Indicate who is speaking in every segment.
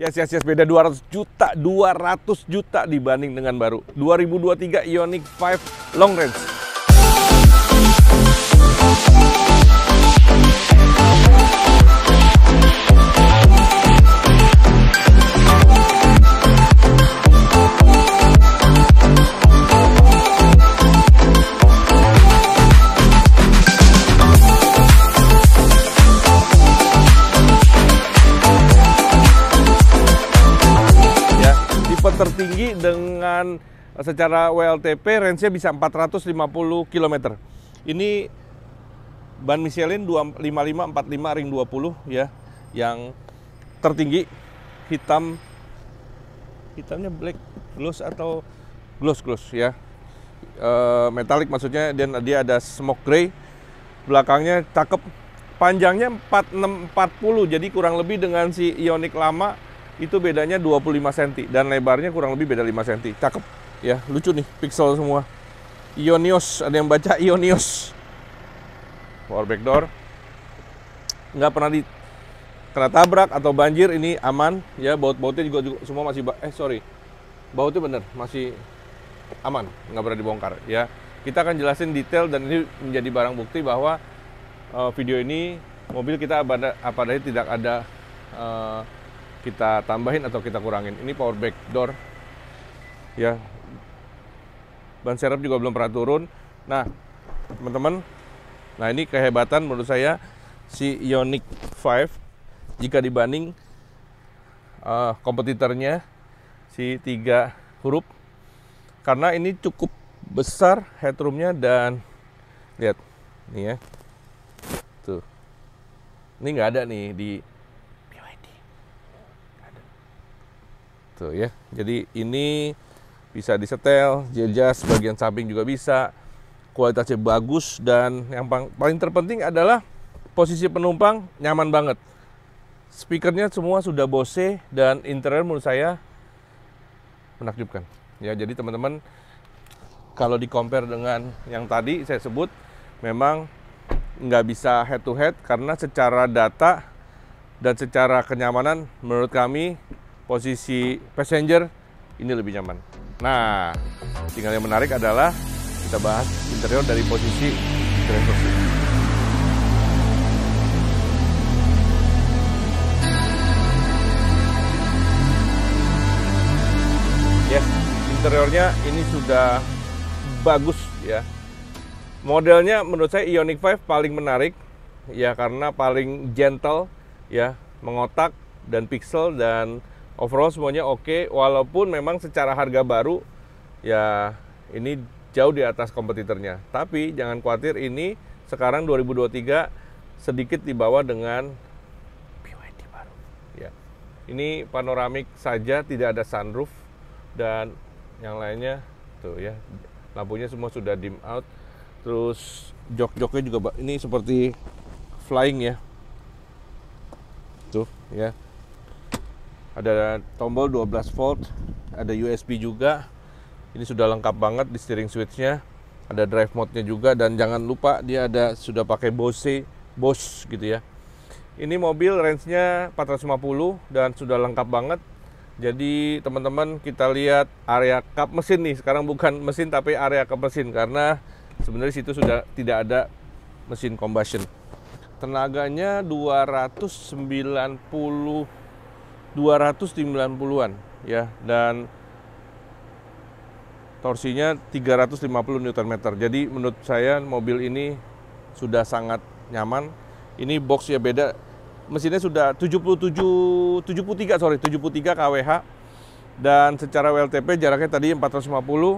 Speaker 1: Yes, yes, yes, beda 200 juta, 200 juta dibanding dengan baru. 2023 Ioniq 5 Long Range. Tertinggi dengan secara WLTP range-nya bisa 450 km. Ini ban Michelin 255 45 ring 20 ya yang tertinggi hitam. Hitamnya black gloss atau gloss gloss ya. Eh, metalik maksudnya dan dia ada smoke gray. Belakangnya cakep panjangnya 4640 jadi kurang lebih dengan si Ioniq lama itu bedanya 25 cm dan lebarnya kurang lebih beda 5 cm cakep. Ya lucu nih pixel semua. Ionios ada yang baca Ionios. Power back door. Nggak pernah di kena tabrak atau banjir ini aman. Ya baut-bautnya juga, juga semua masih eh sorry. Bautnya bener masih aman nggak pernah dibongkar. Ya kita akan jelasin detail dan ini menjadi barang bukti bahwa eh, video ini mobil kita apa tidak ada eh, kita tambahin atau kita kurangin. Ini power back door. Ya. Ban serep juga belum pernah turun. Nah teman-teman. Nah ini kehebatan menurut saya si Ioniq 5 jika dibanding eh, kompetitornya si tiga huruf. Karena ini cukup besar headroomnya dan lihat nih ya. Tuh. Ini nggak ada nih di BYD Nggak ada. Tuh ya. Jadi ini bisa disetel jejas bagian samping juga bisa. Kualitasnya bagus dan yang paling terpenting adalah posisi penumpang nyaman banget. Speakernya semua sudah Bose dan interior menurut saya menakjubkan. Ya, jadi teman-teman kalau di compare dengan yang tadi saya sebut memang nggak bisa head to head karena secara data dan secara kenyamanan menurut kami posisi passenger ini lebih nyaman. Nah, tinggal yang menarik adalah kita bahas interior dari posisi driver seat. Yes, interiornya ini sudah bagus ya. Modelnya menurut saya Ioniq 5 paling menarik ya karena paling gentle ya, mengotak dan pixel dan overall semuanya oke walaupun memang secara harga baru ya ini jauh di atas kompetitornya. Tapi jangan khawatir ini sekarang 2023 sedikit di bawah dengan BYD baru ya. Ini panoramik saja tidak ada sunroof dan yang lainnya tuh ya lampunya semua sudah dim out terus jok-joknya juga ini seperti flying ya tuh ya ada tombol 12 volt ada USB juga. Ini sudah lengkap banget di steering switchnya. Ada drive mode-nya juga dan jangan lupa dia ada sudah pakai Bose Bose gitu ya. Ini mobil range-nya 450 dan sudah lengkap banget. Jadi teman-teman kita lihat area kap mesin nih. Sekarang bukan mesin tapi area kap mesin. Karena sebenarnya situ sudah tidak ada mesin combustion. Tenaganya 290 290-an ya. Dan torsinya 350 Nm. Jadi menurut saya mobil ini sudah sangat nyaman. Ini box ya beda. Mesinnya sudah 77 73 sorry 73 kWh. Dan secara WLTP jaraknya tadi 450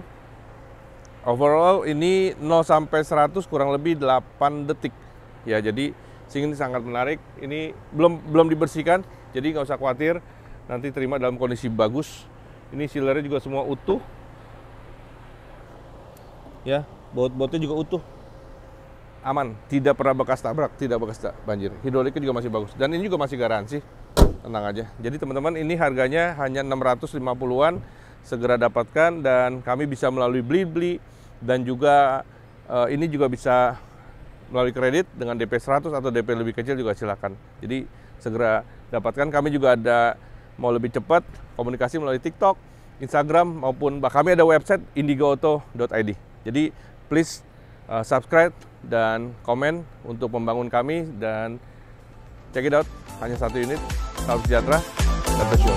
Speaker 1: overall ini 0 sampai 100 kurang lebih 8 detik. Ya jadi sing ini sangat menarik. Ini belum belum dibersihkan jadi nggak usah khawatir. Nanti terima dalam kondisi bagus. Ini sealernya juga semua utuh. Ya baut-bautnya juga utuh. Aman, tidak pernah bekas tabrak, tidak bekas banjir. Hidroliknya juga masih bagus. Dan ini juga masih garansi. Tenang aja. Jadi teman-teman ini harganya hanya 650-an, segera dapatkan. Dan kami bisa melalui Blibli dan juga eh, ini juga bisa melalui kredit dengan DP 100 atau DP lebih kecil juga silakan. Jadi segera dapatkan. Kami juga ada mau lebih cepat komunikasi melalui TikTok, Instagram maupun kami ada website indigoauto.id. Jadi please uh, subscribe dan komen untuk membangun kami dan check it out hanya satu unit. Salam sejahtera, dan show.